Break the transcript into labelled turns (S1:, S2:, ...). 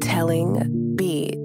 S1: Telling Beat.